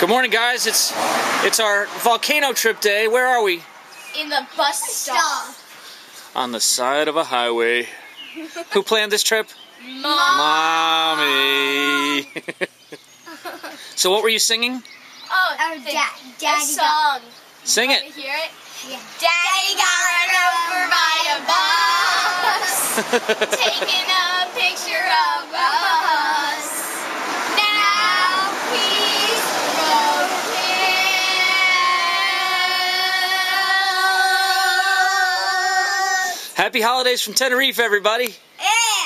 Good morning, guys. It's it's our volcano trip day. Where are we? In the bus stop. On the side of a highway. Who planned this trip? Mom. Mommy. so what were you singing? Oh, Oh, the, da- a Daddy song. Sing it. to hear it? Yeah. Daddy got run over by a bus. Taking a picture Happy holidays from Tenerife, everybody. Hey!